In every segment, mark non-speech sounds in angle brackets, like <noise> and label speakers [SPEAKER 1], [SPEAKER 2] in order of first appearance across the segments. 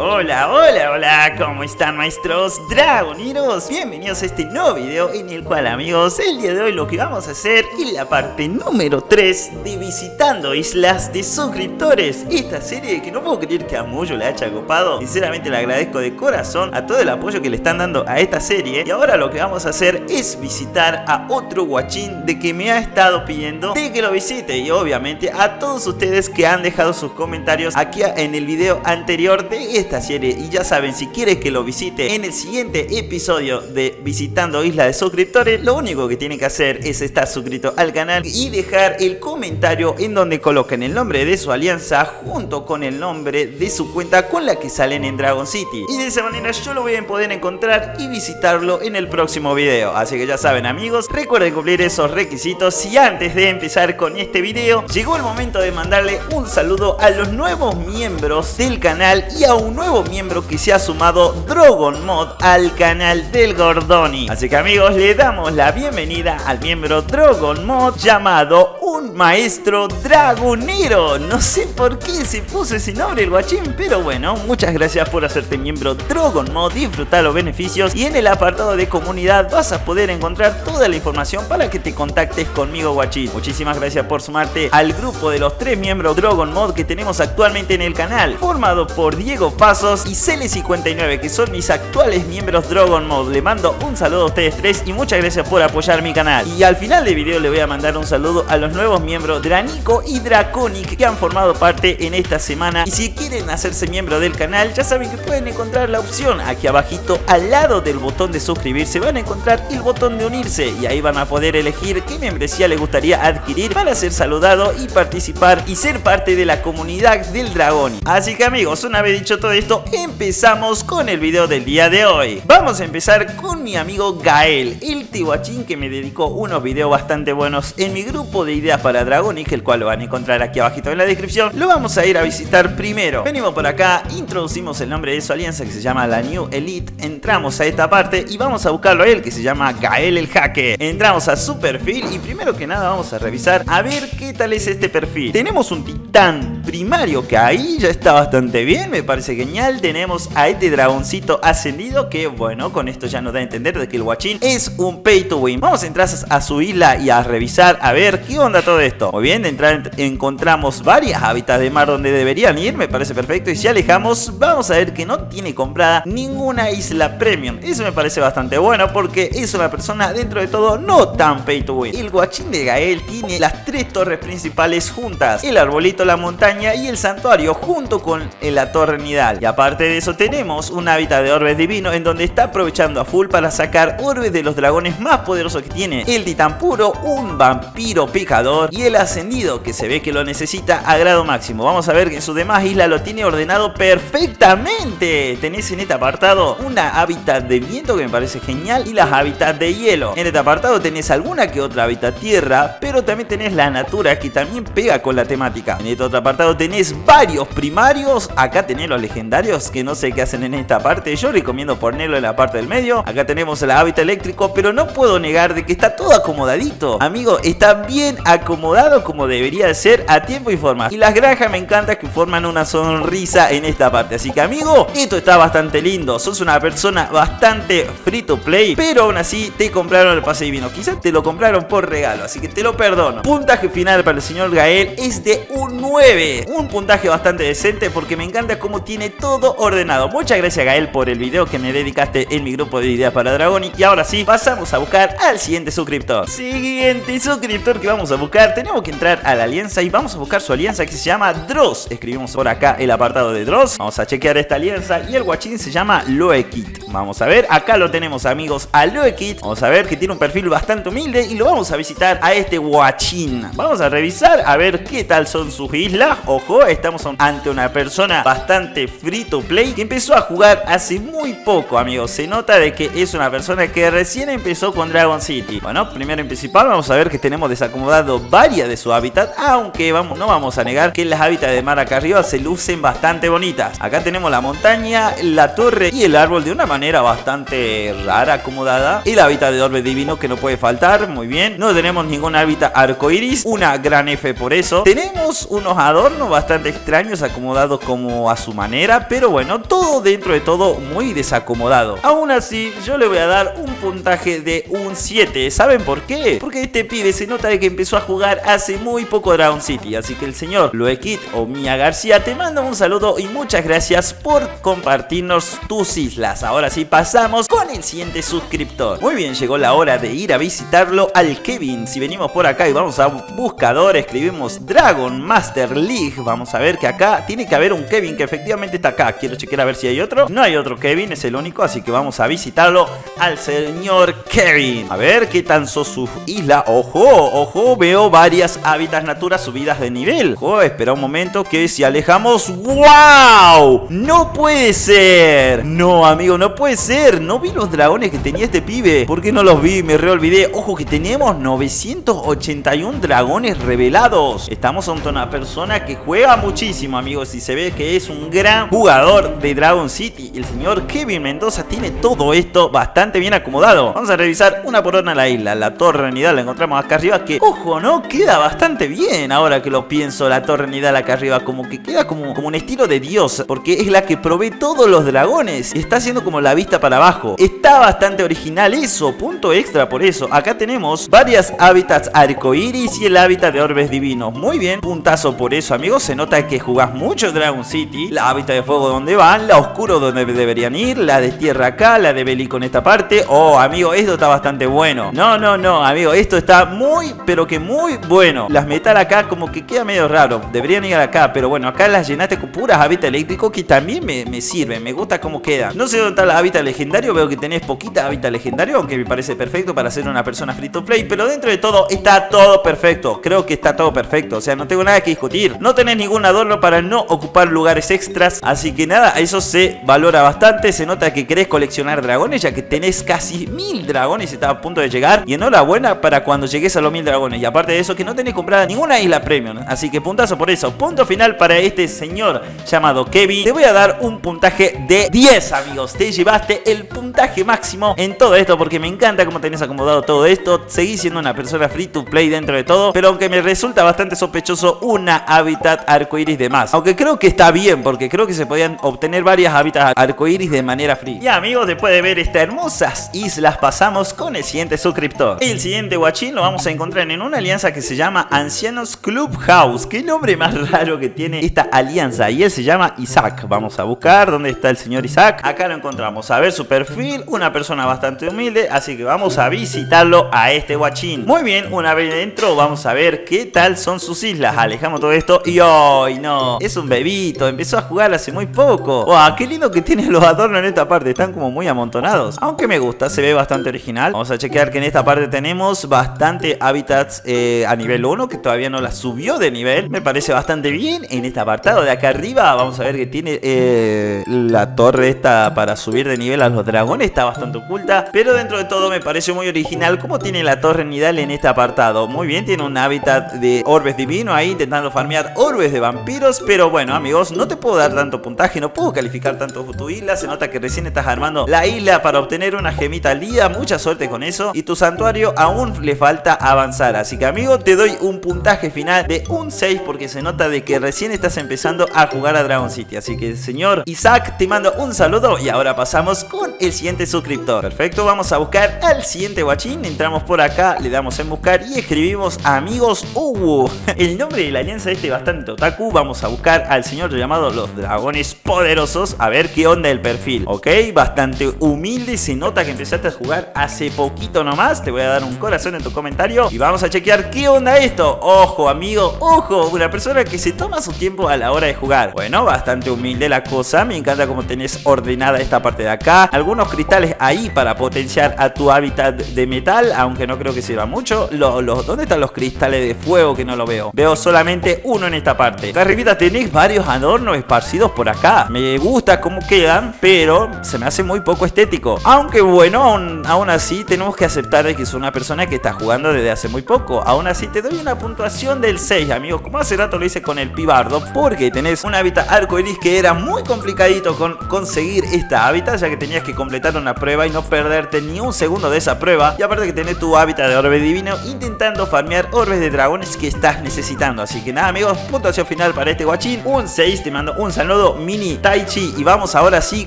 [SPEAKER 1] Hola, hola, hola, ¿cómo están maestros dragoniros? Bienvenidos a este nuevo video en el cual amigos, el día de hoy lo que vamos a hacer es la parte número 3 de Visitando Islas de Suscriptores. Esta serie que no puedo creer que a Moyo la haya copado. Sinceramente le agradezco de corazón a todo el apoyo que le están dando a esta serie. Y ahora lo que vamos a hacer es visitar a otro guachín de que me ha estado pidiendo de que lo visite. Y obviamente a todos ustedes que han dejado sus comentarios aquí en el video anterior de esta esta serie y ya saben, si quieres que lo visite en el siguiente episodio de Visitando Isla de Suscriptores, lo único que tienen que hacer es estar suscrito al canal y dejar el comentario en donde coloquen el nombre de su alianza junto con el nombre de su cuenta con la que salen en Dragon City. Y de esa manera yo lo voy a poder encontrar y visitarlo en el próximo video. Así que ya saben amigos, recuerden cumplir esos requisitos y antes de empezar con este video, llegó el momento de mandarle un saludo a los nuevos miembros del canal y a un nuevo miembro que se ha sumado Dragon Mod al canal del Gordoni. Así que amigos, le damos la bienvenida al miembro Dragon Mod llamado un maestro dragonero. No sé por qué se puso ese nombre el guachín, pero bueno, muchas gracias por hacerte miembro Dragon Mod, disfrutar los beneficios y en el apartado de comunidad vas a poder encontrar toda la información para que te contactes conmigo guachín. Muchísimas gracias por sumarte al grupo de los tres miembros Dragon Mod que tenemos actualmente en el canal, formado por Diego Paz y Cele59 que son mis actuales miembros Dragon Mode. Le mando un saludo a ustedes tres y muchas gracias por apoyar mi canal. Y al final del video le voy a mandar un saludo a los nuevos miembros Dranico y Draconic que han formado parte en esta semana. Y si quieren hacerse miembro del canal ya saben que pueden encontrar la opción aquí abajito al lado del botón de suscribirse van a encontrar el botón de unirse y ahí van a poder elegir qué membresía les gustaría adquirir para ser saludado y participar y ser parte de la comunidad del dragón. Así que amigos, una vez dicho todo esto, empezamos con el video del día de hoy. Vamos a empezar con mi amigo Gael, el tihuachín que me dedicó unos videos bastante buenos en mi grupo de ideas para Dragonic, el cual lo van a encontrar aquí abajito en la descripción. Lo vamos a ir a visitar primero. Venimos por acá, introducimos el nombre de su alianza que se llama la New Elite, entramos a esta parte y vamos a buscarlo a él que se llama Gael el Hacker. Entramos a su perfil y primero que nada vamos a revisar a ver qué tal es este perfil. Tenemos un titán primario que ahí ya está bastante bien, me parece que tenemos a este dragoncito ascendido que bueno, con esto ya nos da a entender de que el guachín es un pay to win. Vamos a entrar a su isla y a revisar a ver qué onda todo esto. Muy bien, de entrar encontramos varias hábitats de mar donde deberían ir, me parece perfecto. Y si alejamos, vamos a ver que no tiene comprada ninguna isla premium. Eso me parece bastante bueno porque es una persona dentro de todo no tan pay to win. El guachín de Gael tiene las tres torres principales juntas. El arbolito, la montaña y el santuario junto con la torre nidal. Y aparte de eso tenemos un hábitat de orbes divino en donde está aprovechando a full para sacar orbes de los dragones más poderosos que tiene. El titán puro, un vampiro picador y el ascendido que se ve que lo necesita a grado máximo. Vamos a ver que en su demás isla lo tiene ordenado perfectamente. Tenés en este apartado una hábitat de viento que me parece genial y las hábitats de hielo. En este apartado tenés alguna que otra hábitat tierra, pero también tenés la natura que también pega con la temática. En este otro apartado tenés varios primarios, acá tenés los legendarios que no sé qué hacen en esta parte. Yo recomiendo ponerlo en la parte del medio. Acá tenemos el hábitat eléctrico, pero no puedo negar de que está todo acomodadito. Amigo, está bien acomodado como debería de ser a tiempo y forma. Y las granjas me encanta que forman una sonrisa en esta parte. Así que amigo, esto está bastante lindo. Sos una persona bastante free to play, pero aún así te compraron el pase divino. Quizás te lo compraron por regalo, así que te lo perdono. Puntaje final para el señor Gael es de un 9. Un puntaje bastante decente porque me encanta cómo tiene todo ordenado. Muchas gracias Gael por el video que me dedicaste en mi grupo de ideas para Dragonic. Y ahora sí, pasamos a buscar al siguiente suscriptor. Siguiente suscriptor que vamos a buscar, tenemos que entrar a la alianza y vamos a buscar su alianza que se llama Dross. Escribimos por acá el apartado de Dross. Vamos a chequear esta alianza y el guachín se llama Loekit. Vamos a ver, acá lo tenemos amigos a Loekit. Vamos a ver que tiene un perfil bastante humilde y lo vamos a visitar a este guachín. Vamos a revisar a ver qué tal son sus islas. Ojo, estamos ante una persona bastante free to play que empezó a jugar hace muy poco, amigos. Se nota de que es una persona que recién empezó con Dragon City. Bueno, primero en principal vamos a ver que tenemos desacomodado varias de su hábitat, aunque vamos, no vamos a negar que las hábitats de mar acá arriba se lucen bastante bonitas. Acá tenemos la montaña, la torre y el árbol de una manera bastante rara acomodada. El hábitat de orbe divino que no puede faltar, muy bien. No tenemos ningún hábitat arcoiris, una gran F por eso. Tenemos unos adornos bastante extraños, acomodados como a su manera, pero bueno, todo dentro de todo muy desacomodado. Aún así, yo le voy a dar un puntaje de un 7. ¿Saben por qué? Porque este pibe se nota de que empezó a jugar hace muy poco Dragon City, así que el señor Loekit o Mia García te mando un saludo y muchas gracias por compartirnos tus islas. Ahora sí pasamos con el siguiente suscriptor. Muy bien, llegó la hora de ir a visitarlo al Kevin. Si venimos por acá y vamos a buscador, escribimos Dragon Master League. Vamos a ver que acá tiene que haber un Kevin que efectivamente está acá. Quiero chequear a ver si hay otro. No hay otro Kevin, es el único, así que vamos a visitarlo al señor Kevin. A ver qué tan su isla. Ojo, ojo, veo varias hábitats naturas subidas de nivel. Ojo, espera un momento que si alejamos... ¡Wow! ¡No puede ser! No, amigo, no puede ser. No vi los dragones que tenía este pibe. ¿Por qué no los vi? Me reolvidé. Ojo que tenemos 981 dragones revelados. Estamos ante una persona que juega muchísimo, amigos. Y se ve que es un gran jugador de Dragon City. El señor Kevin Mendoza tiene todo esto bastante bien acomodado. Vamos a revisar una por una la isla. La torre Nidal la encontramos acá arriba. Que, ojo, ¿no? Queda bastante bien ahora que lo pienso. La torre Nidal acá arriba. Como que queda como, como un estilo de Dios. Porque es la que provee todos los dragones. Está haciendo como la vista para abajo. Está bastante original eso. Punto extra por eso. Acá tenemos varias hábitats arcoiris y el hábitat de orbes divinos. Muy bien. Puntazo por eso, amigos. Se nota que jugás mucho Dragon City. La hábitat de fuego donde van. La oscuro donde deberían ir. La de tierra acá. La de bélico en esta parte. Oh, amigo, esto está bastante bueno. No, no, no, amigo. Esto está muy, pero que muy bueno. Las metal acá como que queda medio raro. Deberían ir acá. Pero bueno, acá las llenaste con puras hábitat eléctrico que también me, me sirven. Me gusta cómo queda. No sé dónde está la hábitat legendario. Veo que tenés poquita hábitat legendario. Aunque me parece perfecto para ser una persona free to play. Pero dentro de todo está todo perfecto. Creo que está todo perfecto. O sea, no tengo nada que discutir. No tenés ningún adorno para no ocupar lugares extras. Así que nada, eso se valora bastante. Se nota que querés coleccionar dragones. Ya que tenés casi mil dragones. Está a punto de llegar. Y enhorabuena para cuando llegues a los mil dragones. Y aparte de eso, que no tenés comprada ninguna isla premium. Así que puntazo por eso. Punto final para este señor llamado Kevin. Te voy a dar un puntaje de 10, amigos. Te llevaste el puntaje máximo en todo esto. Porque me encanta cómo tenés acomodado todo esto. Seguís siendo una persona free to play dentro de todo. Pero aunque me resulta bastante sospechoso una hábitat arcoiris de más. Aunque creo que está bien. Porque creo que se podían obtener varias hábitats arcoiris de manera free. Y amigos, después de ver estas hermosas islas, pasamos con el siguiente suscriptor. El siguiente guachín lo vamos a encontrar en una alianza que se llama Ancianos Clubhouse. Qué nombre más raro que tiene esta alianza. Y él se llama Isaac. Vamos a buscar dónde está el señor Isaac. Acá lo encontramos. A ver su perfil. Una persona bastante humilde. Así que vamos a visitarlo a este guachín. Muy bien, una vez dentro vamos a ver qué tal son sus islas. Alejamos todo esto. Y hoy no. Es un bebito. Empezó a jugar hace muy poco. ¡Wow! Qué lindo que tiene los adornos en esta parte. Están como muy amontonados. Aunque me gusta. Se ve bastante original. Vamos a chequear que en esta parte tenemos bastante hábitats eh, a nivel 1. Que todavía no la subió de nivel. Me parece bastante bien. En este apartado de acá arriba vamos a ver que tiene eh, la torre esta para subir de nivel a los dragones. Está bastante oculta. Pero dentro de todo me parece muy original como tiene la torre nidal en este apartado. Muy bien, tiene un hábitat de orbes divino ahí intentando farmear orbes de vampiros. Pero bueno, amigos, no te puedo dar tanto puntaje. No puedo calificar tanto tu isla. Se nota que recién estás armando la isla para obtener una gemita al. Mucha suerte con eso. Y tu santuario aún le falta avanzar. Así que, amigo, te doy un puntaje final de un 6 porque se nota de que recién estás empezando a jugar a Dragon City. Así que, señor Isaac, te mando un saludo y ahora pasamos con el siguiente suscriptor. Perfecto, vamos a buscar al siguiente guachín. Entramos por acá, le damos en buscar y escribimos amigos Uwu. <laughs> El nombre de la alianza este bastante otaku. Vamos a buscar al señor llamado Los Dragones Poderosos. A ver qué onda el perfil. Ok, bastante humilde. Se nota que empezaste a jugar hace poquito nomás. Te voy a dar un corazón en tu comentario. Y vamos a chequear qué onda esto. Ojo, amigo, ojo. Una persona que se toma su tiempo a la hora de jugar. Bueno, bastante humilde la cosa. Me encanta cómo tenés ordenada esta parte de acá. Algunos cristales ahí para potenciar a tu hábitat de metal. Aunque no creo que sirva mucho. Los, ¿Dónde están los cristales de fuego que no lo veo? Veo solamente uno en esta parte. Acá arribita tenés varios adornos esparcidos por acá. Me gusta cómo quedan, pero se me hace muy poco estético. Aunque bueno, aún, así tenemos que aceptar que es una persona que está jugando desde hace muy poco. Aún así te doy una puntuación del 6, amigos. Como hace rato lo hice con el pibardo, porque tenés un hábitat arcoiris que era muy complicadito con conseguir esta hábitat, ya que tenías que completar una prueba y no perderte ni un segundo de esa prueba. Y aparte que tenés tu hábitat de orbe divino intentando farmear orbes de dragones que estás necesitando. Así que nada, amigos, puntuación final para este guachín, un 6, te mando un saludo mini Taichi y vamos ahora sí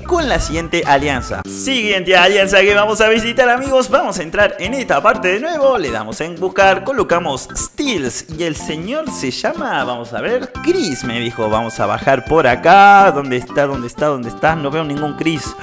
[SPEAKER 1] con la siguiente alianza. Siguiente alianza que vamos a visitar amigos, vamos a entrar en esta parte de nuevo, le damos en buscar, colocamos Steels y el señor se llama, vamos a ver, Chris me dijo, vamos a bajar por acá, ¿dónde está? ¿Dónde está? ¿Dónde está? No veo ningún Chris.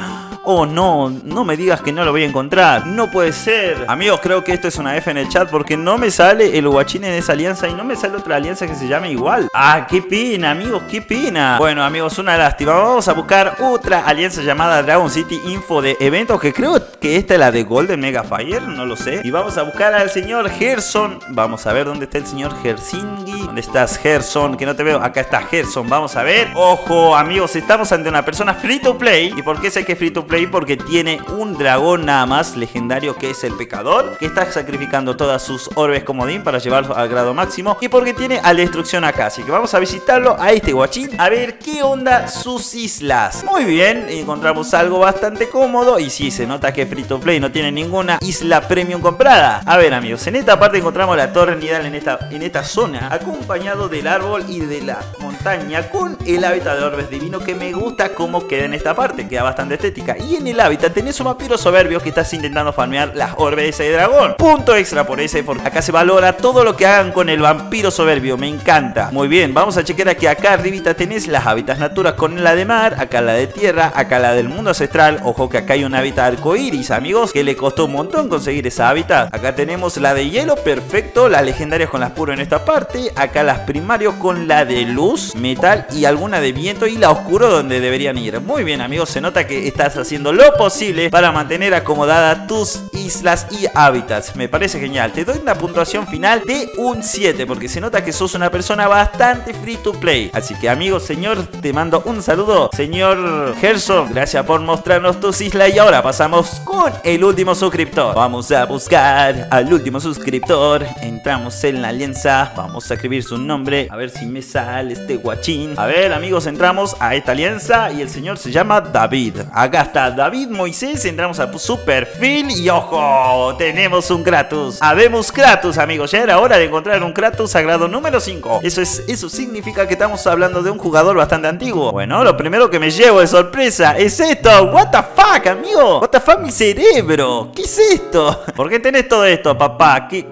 [SPEAKER 1] Oh no, no me digas que no lo voy a encontrar. No puede ser. Amigos, creo que esto es una F en el chat porque no me sale el guachín en esa alianza y no me sale otra alianza que se llame igual. Ah, qué pena, amigos, qué pena. Bueno, amigos, una lástima. Vamos a buscar otra alianza llamada Dragon City Info de eventos que creo que esta es la de Golden Mega Fire, no lo sé. Y vamos a buscar al señor Gerson. Vamos a ver dónde está el señor Gersingi. ¿Dónde estás, Gerson? Que no te veo. Acá está Gerson. Vamos a ver. Ojo, amigos, estamos ante una persona free to play. ¿Y por qué sé que es free to play? Porque tiene un dragón nada más legendario que es el pecador. Que está sacrificando todas sus orbes comodín para llevarlo al grado máximo. Y porque tiene a destrucción acá. Así que vamos a visitarlo a este guachín. A ver qué onda sus islas. Muy bien, encontramos algo bastante cómodo. Y sí, se nota que free to play no tiene ninguna isla premium comprada. A ver amigos, en esta parte encontramos la torre nidal en esta, en esta zona. Acompañado del árbol y de la montaña con el hábitat de orbes divino que me gusta cómo queda en esta parte. Queda bastante estética. Y en el hábitat tenés un vampiro soberbio que estás intentando farmear las orbes de dragón. Punto extra por ese, porque acá se valora todo lo que hagan con el vampiro soberbio. Me encanta. Muy bien, vamos a chequear aquí. Acá arribita tenés las hábitats naturas con la de mar, acá la de tierra, acá la del mundo ancestral. Ojo que acá hay un hábitat arcoiris, amigos, que le costó un montón conseguir esa hábitat. Acá tenemos la de hielo, perfecto. Las legendarias con las puro en esta parte. Acá las primarios con la de luz, metal y alguna de viento y la oscuro donde deberían ir. Muy bien, amigos, se nota que estás haciendo lo posible para mantener acomodadas tus islas y hábitats. Me parece genial. Te doy una puntuación final de un 7 porque se nota que sos una persona bastante free to play. Así que, amigos, señor, te mando un saludo. Señor Gerson, gracias por mostrarnos tus islas y ahora pasamos con el último suscriptor. Vamos a buscar al último suscriptor. Entramos en la alianza. Vamos a escribir su nombre. A ver si me sale este guachín. A ver, amigos, entramos a esta alianza y el señor se llama David. Acá está David Moisés. Entramos a su perfil y ojo, tenemos un Kratos. Habemos Kratos, amigos. Ya era hora de encontrar un Kratos sagrado número 5. Eso es, eso significa que estamos hablando de un jugador bastante antiguo. Bueno, lo primero que me llevo de sorpresa es esto. What the fuck, amigo. What the fuck, mi cerebro. ¿Qué es esto? <laughs> ¿Por qué tenés todo esto, papá? ¿Qué,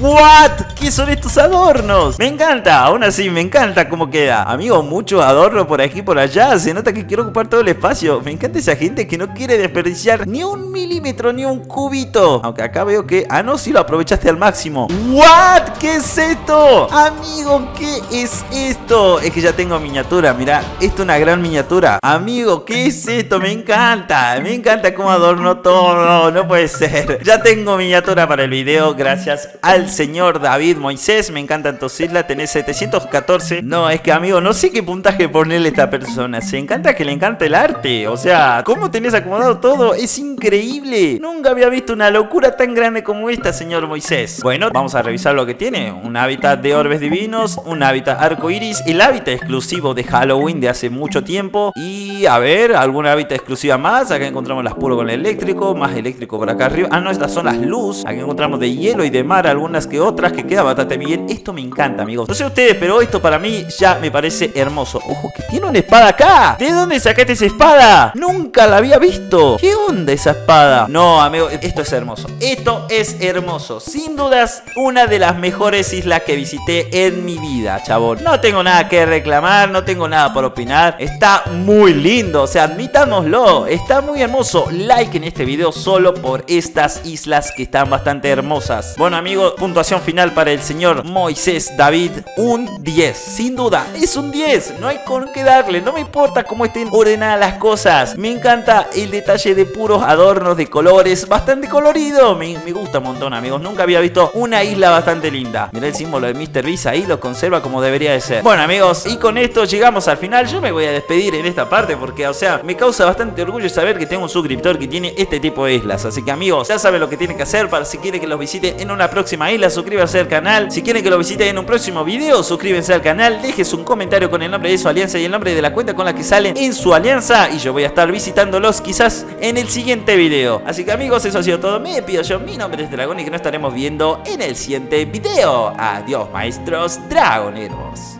[SPEAKER 1] ¿What? ¿Qué son estos adornos? Me encanta, aún así me encanta cómo queda Amigo, mucho adorno por aquí por allá Se nota que quiero ocupar todo el espacio Me encanta esa gente que no quiere desperdiciar Ni un milímetro, ni un cubito Aunque acá veo que... Ah, no, sí lo aprovechaste al máximo ¿What? ¿Qué es esto? Amigo, ¿qué es esto? Es que ya tengo miniatura, mira Esto es una gran miniatura Amigo, ¿qué es esto? Me encanta Me encanta cómo adorno todo No puede ser Ya tengo miniatura para el video Gracias al señor David Moisés. Me encantan tus islas. Tenés 714. No, es que amigo, no sé qué puntaje ponerle a esta persona. Se encanta que le encanta el arte. O sea, ¿cómo tenés acomodado todo? Es increíble. Nunca había visto una locura tan grande como esta, señor Moisés. Bueno, vamos a revisar lo que tiene. Un hábitat de orbes divinos. Un hábitat arco iris. El hábitat exclusivo de Halloween de hace mucho tiempo. Y a ver, alguna hábitat exclusiva más. Acá encontramos las puro con el eléctrico. Más eléctrico por acá arriba. Ah, no, estas son las luz. Aquí encontramos de hielo y de mar algunas que otras que queda bastante bien. Esto me encanta, amigos. No sé ustedes, pero esto para mí ya me parece hermoso. Ojo, que tiene una espada acá. ¿De dónde sacaste esa espada? Nunca la había visto. ¿Qué onda esa espada? No, amigo, esto es hermoso. Esto es hermoso. Sin dudas, una de las mejores islas que visité en mi vida, chabón. No tengo nada que reclamar, no tengo nada por opinar. Está muy lindo, o sea, admitámoslo. Está muy hermoso. Like en este video solo por estas islas que están bastante hermosas. Bueno, amigos, puntuación final para el señor Moisés David, un 10. Sin duda, es un 10. No hay con qué darle. No me importa cómo estén ordenadas las cosas. Me encanta el detalle de puros adornos de colores. Bastante colorido. Me, me gusta un montón, amigos. Nunca había visto una isla bastante linda. Mirá el símbolo de Mr. Beast ahí. Lo conserva como debería de ser. Bueno, amigos, y con esto llegamos al final. Yo me voy a despedir en esta parte porque, o sea, me causa bastante orgullo saber que tengo un suscriptor que tiene este tipo de islas. Así que, amigos, ya saben lo que tienen que hacer para si quieren que los visite en una próxima isla, suscríbanse al canal. Si quieren que lo visiten en un próximo video, suscríbanse al canal, dejen un comentario con el nombre de su alianza y el nombre de la cuenta con la que salen en su alianza. Y yo voy a estar visitándolos quizás en el siguiente video. Así que amigos, eso ha sido todo. Me despido yo, mi nombre es Dragón y que nos estaremos viendo en el siguiente video. Adiós, maestros dragoneros.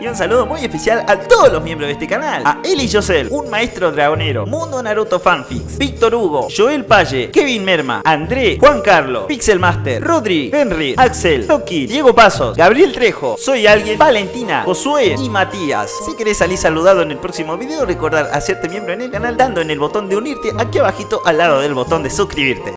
[SPEAKER 1] Y un saludo muy especial a todos los miembros de este canal. A Eli Josel, un maestro dragonero, Mundo Naruto Fanfics, Víctor Hugo, Joel Palle, Kevin Merma, André, Juan Carlos, Pixel Master, Rodri, Henry, Axel, Toki, Diego Pasos, Gabriel Trejo, Soy Alguien, Valentina, Josué y Matías. Si querés salir saludado en el próximo video, recordar hacerte miembro en el canal dando en el botón de unirte aquí abajito al lado del botón de suscribirte.